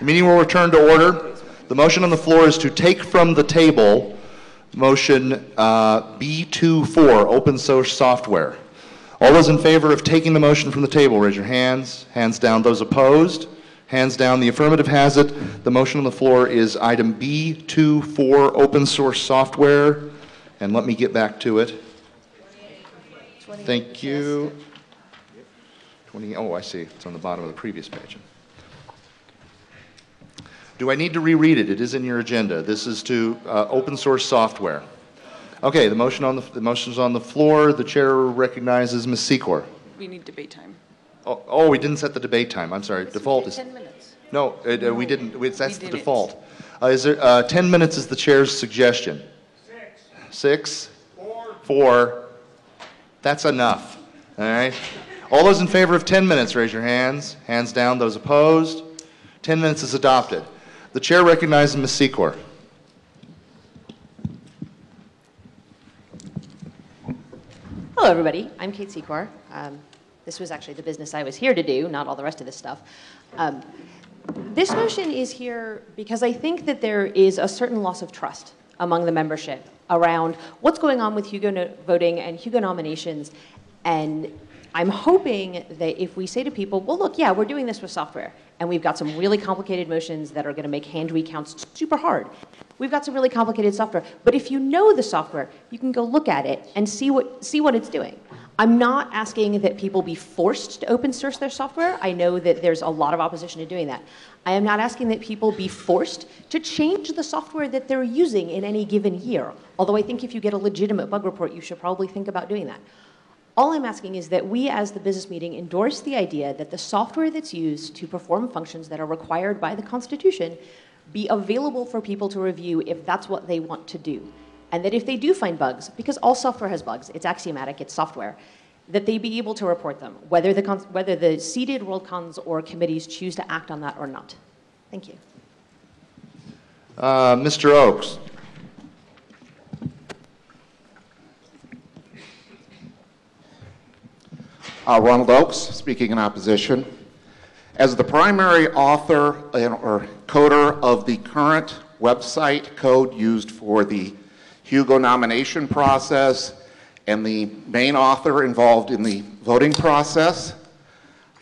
Meeting will return to order. The motion on the floor is to take from the table motion uh, B24, open source software. All those in favor of taking the motion from the table, raise your hands. Hands down. Those opposed? Hands down. The affirmative has it. The motion on the floor is item B24, open source software. And let me get back to it. Thank you. 20, oh, I see. It's on the bottom of the previous page. Do I need to reread it? It is in your agenda. This is to uh, open source software. Okay, the motion on the, the motion's on the floor. The chair recognizes Ms. Secor. We need debate time. Oh, oh, we didn't set the debate time. I'm sorry. Default is, 10 minutes. no, it, uh, we didn't. We- That's the didn't. default. Uh, Is there, uh, 10 minutes is the chair's suggestion. Six. Six? Four. Four. That's enough. All right? All those in favor of 10 minutes, raise your hands. Hands down. Those opposed? 10 minutes is adopted. The chair recognizes Ms. Secor. Hello, everybody. I'm Kate Secor. Um, this was actually the business I was here to do, not all the rest of this stuff. Um, this motion is here because I think that there is a certain loss of trust among the membership around what's going on with Hugo no- voting and Hugo nominations. And I'm hoping that if we say to people, well, look, yeah, we're doing this with software, and we've got some really complicated motions that are going to make hand recounts super hard. We've got some really complicated software, but if you know the software, you can go look at it and see what see what it's doing. I'm not asking that people be forced to open source their software. I know that there's a lot of opposition to doing that. I am not asking that people be forced to change the software that they're using in any given year. Although I think if you get a legitimate bug report, you should probably think about doing that. All I'm asking is that we, as the business meeting, endorse the idea that the software that's used to perform functions that are required by the Constitution be available for people to review if that's what they want to do. And that if they do find bugs, because all software has bugs, it's axiomatic, it's software, that they be able to report them, whether the, whether the seated or committees choose to act on that or not. Thank you. Uh, Mr. Oakes. Uh, Ronald Oakes, speaking in opposition. As the primary author and- or coder of the current website code used for the Hugo nomination process and the main author involved in the voting process,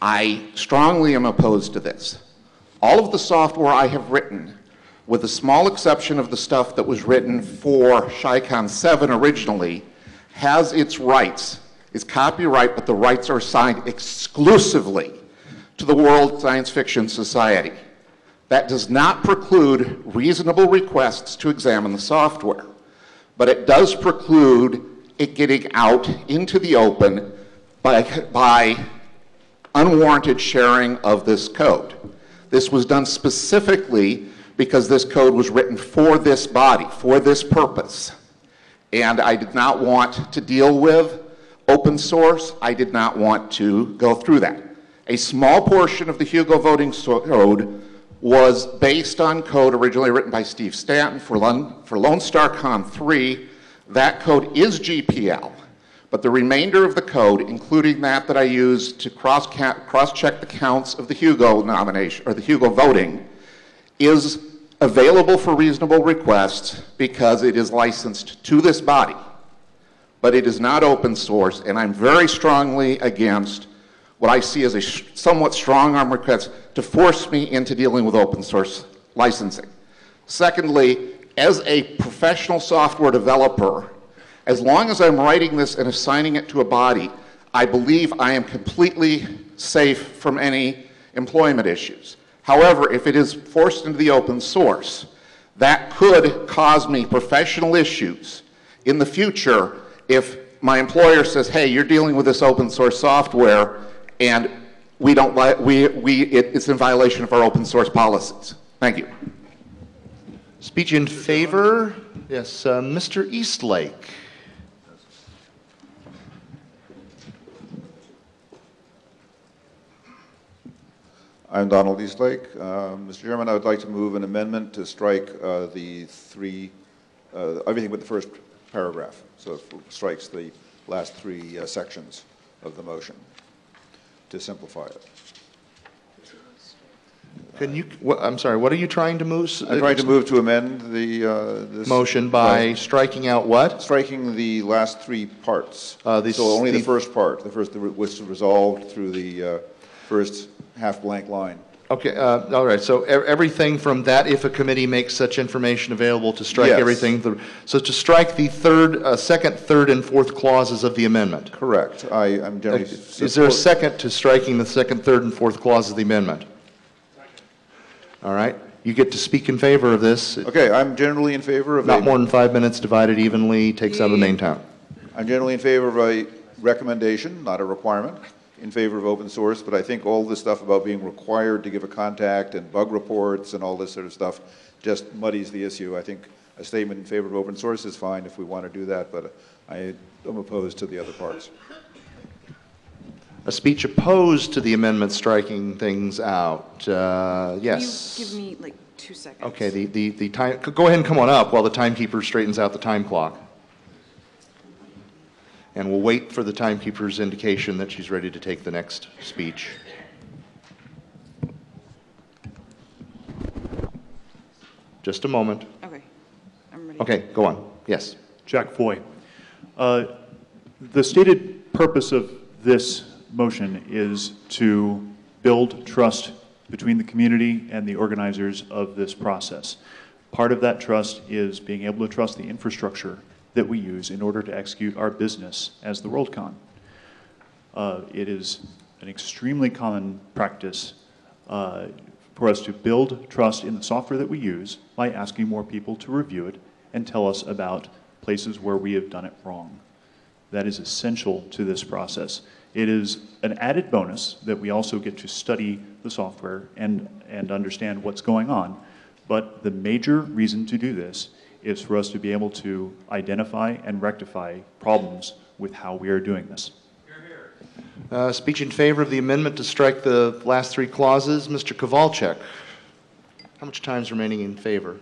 I strongly am opposed to this. All of the software I have written, with the small exception of the stuff that was written for Chicon 7 originally, has its rights, its copyright, but the rights are assigned exclusively to the World Science Fiction Society. That does not preclude reasonable requests to examine the software, but it does preclude it getting out into the open by, by unwarranted sharing of this code. This was done specifically because this code was written for this body, for this purpose. And I did not want to deal with open source. I did not want to go through that. A small portion of the Hugo voting so- code was based on code originally written by Steve Stanton for, Lon- for Lone Star Con 3. That code is GPL, but the remainder of the code, including that that I used to cross cross check the counts of the Hugo nomination or the Hugo voting, is available for reasonable requests because it is licensed to this body. But it is not open source, and I'm very strongly against what I see as a somewhat strong arm request to force me into dealing with open source licensing. Secondly, as a professional software developer, as long as I'm writing this and assigning it to a body, I believe I am completely safe from any employment issues. However, if it is forced into the open source, that could cause me professional issues in the future if my employer says, hey, you're dealing with this open source software and we don't like, we, we, it, it's in violation of our open source policies. Thank you. Speech in favor? Yes, uh, Mr. Eastlake. I'm Donald Eastlake. Uh, Mr. Chairman, I would like to move an amendment to strike uh, the three, uh, everything but the first paragraph. So it strikes the last three uh, sections of the motion to simplify it. Can you, I'm sorry, what are you trying to move? I'm trying to move to amend the, uh, this. Motion by striking out what? Striking the last three parts. Uh, the- So only the the- first part, the first, was resolved through the uh, first half-blank line. Okay, uh, all right, so e- everything from that, if a committee makes such information available, to strike Yes. everything, the- so to strike the third, uh, second, third, and fourth clauses of the amendment. Correct. I, I'm generally. Is there a support- second to striking the second, third, and fourth clause of the amendment? All right, you get to speak in favor of this. Okay, I'm generally in favor of. a- Not more than five minutes divided evenly, takes out of the main town. I'm generally in favor of a recommendation, not a requirement, in favor of open source, but I think all this stuff about being required to give a contact and bug reports and all this sort of stuff just muddies the issue. I think a statement in favor of open source is fine if we want to do that, but I am opposed to the other parts. A speech opposed to the amendment striking things out, uh, yes. Can you give me like two seconds? Okay, the, the, the time, go ahead and come on up while the timekeeper straightens out the time clock. And we'll wait for the timekeeper's indication that she's ready to take the next speech. Just a moment. Okay, I'm ready. Okay, go on. Yes. Jack Foy. Uh, The stated purpose of this motion is to build trust between the community and the organizers of this process. Part of that trust is being able to trust the infrastructure that we use in order to execute our business as the WorldCon. Uh, It is an extremely common practice uh, for us to build trust in the software that we use by asking more people to review it and tell us about places where we have done it wrong. That is essential to this process. It is an added bonus that we also get to study the software and, and understand what's going on. But the major reason to do this is for us to be able to identify and rectify problems with how we are doing this. Uh, Speech in favor of the amendment to strike the last three clauses, Mr. Kovalcik. How much time is remaining in favor?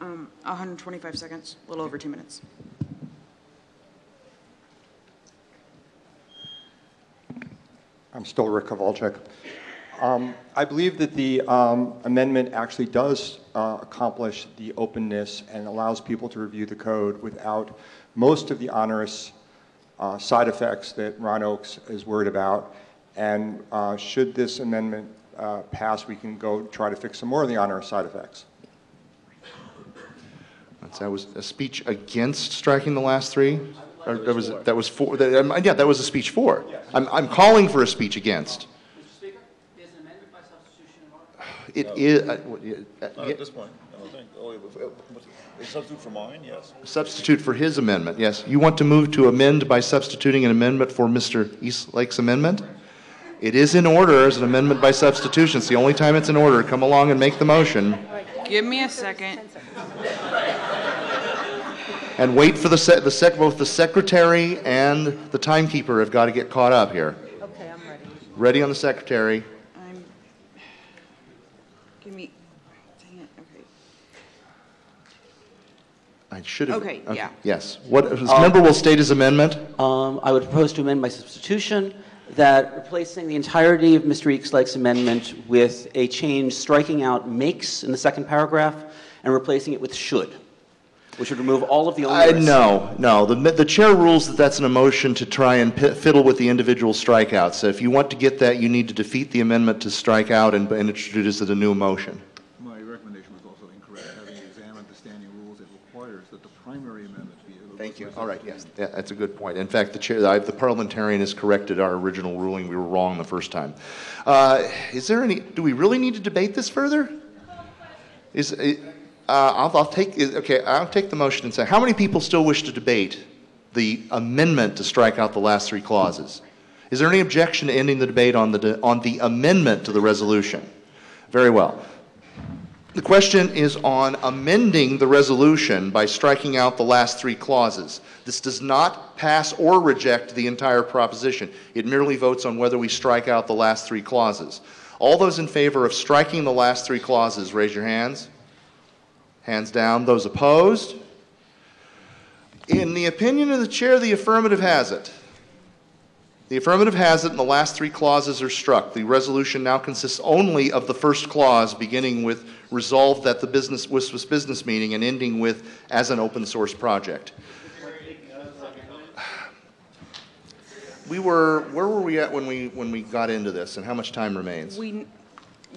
Um, 125 seconds, a little over two minutes. I'm still Rick Kovalcik. Um, I believe that the um, amendment actually does uh, accomplish the openness and allows people to review the code without most of the onerous uh, side effects that Ron Oakes is worried about. And uh, should this amendment uh, pass, we can go try to fix some more of the onerous side effects. That was a speech against striking the last three? Or that was, that was for, that- um, yeah, that was a speech for. I'm, I'm calling for a speech against. Mr. Speaker, is an amendment by substitution in order? It is, uh, what, yeah, Not uh, at this point, I don't think. Oh, but- but A substitute for mine, yes. substitute for his amendment, yes. You want to move to amend by substituting an amendment for Mr. Eastlake's amendment? It is in order as an amendment by substitution. It's the only time it's in order. Come along and make the motion. Give me a second. And wait for the sec, the sec, both the secretary and the timekeeper have got to get caught up here. Okay, I'm ready. Ready on the secretary. I'm, give me, dang it, okay. I should have. Okay, yeah. Yes. What, this member will state his amendment. Um, I would propose to amend by substitution that replacing the entirety of Mr. Eastlake's amendment with a change striking out makes in the second paragraph and replacing it with should, which should remove all of the I, no, no. The, the chair rules that that's an emotion to try and pi- fiddle with the individual strikeouts. So if you want to get that, you need to defeat the amendment to strike out and, and introduce it as a new motion. My recommendation was also incorrect. Having examined the standing rules, it requires that the primary amendment be. Thank you. All right, yes, Yeah, that's a good point. In fact, the chair, I- the parliamentarian has corrected our original ruling. We were wrong the first time. Uh, Is there any, do we really need to debate this further? Is, uh, Uh, I'll, I'll take, okay, I'll take the motion and say, how many people still wish to debate the amendment to strike out the last three clauses? Is there any objection to ending the debate on the, on the amendment to the resolution? Very well. The question is on amending the resolution by striking out the last three clauses. This does not pass or reject the entire proposition. It merely votes on whether we strike out the last three clauses. All those in favor of striking the last three clauses, raise your hands. Hands down. Those opposed? In the opinion of the chair, the affirmative has it. The affirmative has it, and the last three clauses are struck. The resolution now consists only of the first clause, beginning with resolved that the business, was business meeting, and ending with as an open source project. We were, where were we at when we, when we got into this, and how much time remains? We,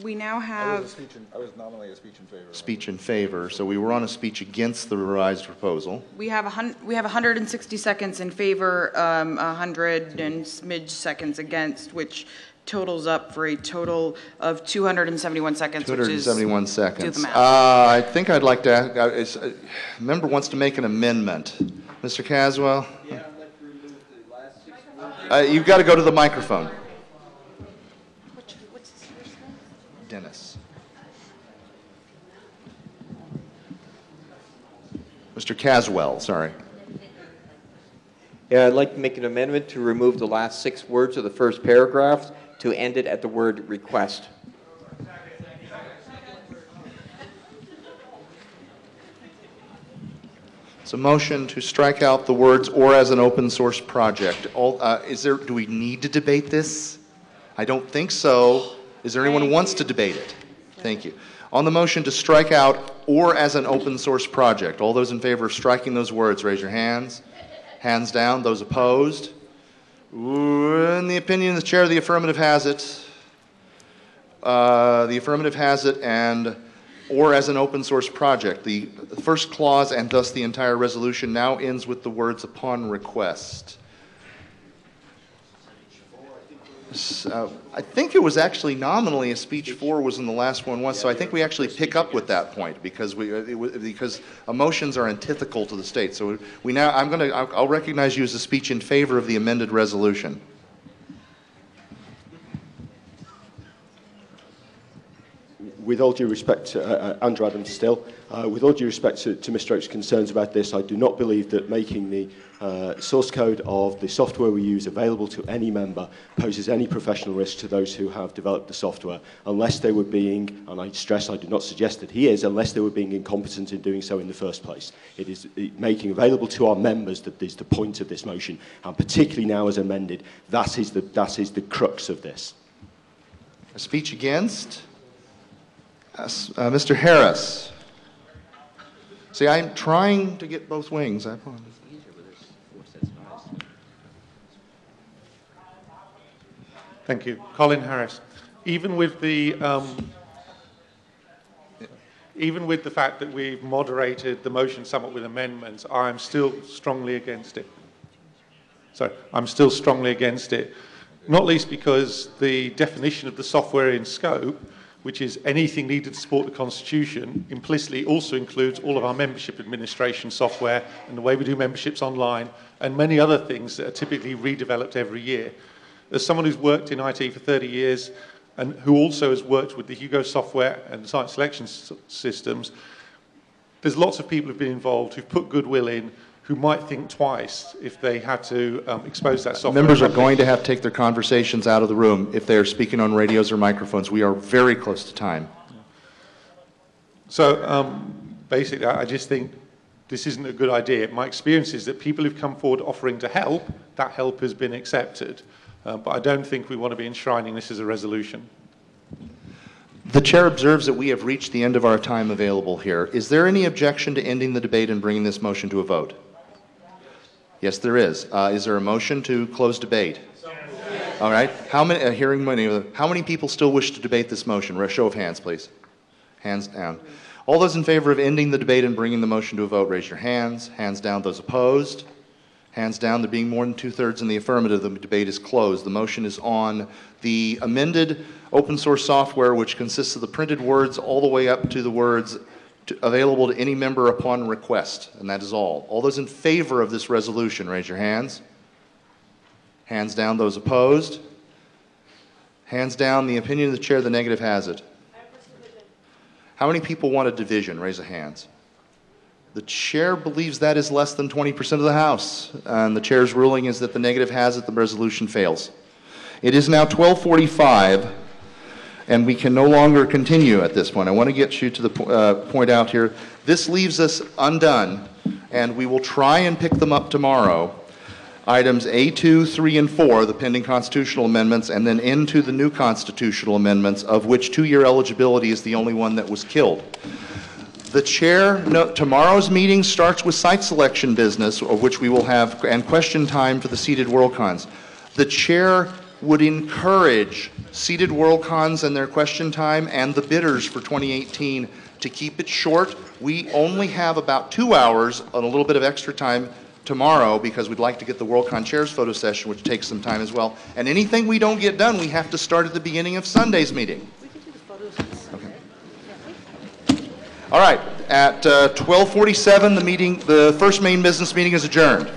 we now I was a have, speech in, I was nominally a speech in favor. Speech in favor, so we were on a speech against the revised proposal. we have a hun, we have 160 seconds in favor, um, 100 and smidge seconds against, which totals up for a total of 271 seconds, which is. 271 Do the math. Uh, I think I'd like to, ask- uh, is- uh, member wants to make an amendment. Mr. Caswell? Uh, You've got to go to the microphone. Dennis. Mr. Caswell, sorry. Yeah, I'd like to make an amendment to remove the last six words of the first paragraph to end it at the word request. It's a motion to strike out the words "or as an open source project." All, uh, is there, do we need to debate this? I don't think so. Is there anyone who wants to debate it? Thank you. On the motion to strike out "or as an open source project," all those in favor of striking those words, raise your hands. Hands down. Those opposed? In the opinion of the chair, the affirmative has it. Uh, The affirmative has it, and or as an open source project. The first clause and thus the entire resolution now ends with the words upon request. Uh, I think it was actually nominally a speech four was in the last one was, so I think we actually pick up with that point because we, uh, it because emotions are antithetical to the state. So we now, I'm going to, I'll I'll recognize you as a speech in favor of the amended resolution. with all due respect to uh, uh, Andrew Adams still, uh, with all due respect to, to Mr Oakes' concerns about this, I do not believe that making the uh, source code of the software we use available to any member poses any professional risk to those who have developed the software, unless they were being, and I stress I do not suggest that he is, unless they were being incompetent in doing so in the first place. It is it, making available to our members that is the point of this motion, and particularly now as amended, that is the, that is the crux of this. A speech against? Uh, Mr. Harris. See, I'm trying to get both wings. I apologize. Thank you. Colin Harris. Even with the, um, even with the fact that we've moderated the motion somewhat with amendments, I'm still strongly against it. So I'm still strongly against it. Not least because the definition of the software in scope, which is anything needed to support the Constitution, implicitly also includes all of our membership administration software and the way we do memberships online and many other things that are typically redeveloped every year. As someone who's worked in IT for 30 years and who also has worked with the Hugo software and site selection systems, there's lots of people who've been involved who've put goodwill in who might think twice if they had to um, expose that software. Members are going to have to take their conversations out of the room if they are speaking on radios or microphones. We are very close to time. So um, basically, I I just think this isn't a good idea. My experience is that people who've come forward offering to help, that help has been accepted. Uh, but I don't think we want to be enshrining this as a resolution. The chair observes that we have reached the end of our time available here. Is there any objection to ending the debate and bringing this motion to a vote? Yes, there is. Uh, is there a motion to close debate? All right. How many? Uh, hearing many. the- How many people still wish to debate this motion? Ra- Show of hands, please. Hands down. All those in favor of ending the debate and bringing the motion to a vote, raise your hands. Hands down. Those opposed. Hands down. There being more than two thirds in the affirmative, the debate is closed. The motion is on the amended open source software, which consists of the printed words all the way up to the words to, available to any member upon request, and that is all. All those in favor of this resolution, raise your hands. Hands down. Those opposed. Hands down. The opinion of the chair, the negative has it. How many people want a division? Raise a hands. The chair believes that is less than 20% of the House, and the chair's ruling is that the negative has it, the resolution fails. It is now 1245, and we can no longer continue at this point. I want to get you to the po- uh, point out here. This leaves us undone, and we will try and pick them up tomorrow. items A2, 3, and 4, the pending constitutional amendments, and then into the new constitutional amendments, of which two-year eligibility is the only one that was killed. The chair, no, tomorrow's meeting starts with site selection business, of which we will have, and question time for the seated Worldcons. The chair would encourage seated Worldcons and their question time and the bidders for 2018 to keep it short. We only have about two hours and a little bit of extra time tomorrow because we'd like to get the Worldcon chairs photo session, which takes some time as well. And anything we don't get done, we have to start at the beginning of Sunday's meeting. All right, at uh, 12:47, the meeting, the first main business meeting is adjourned.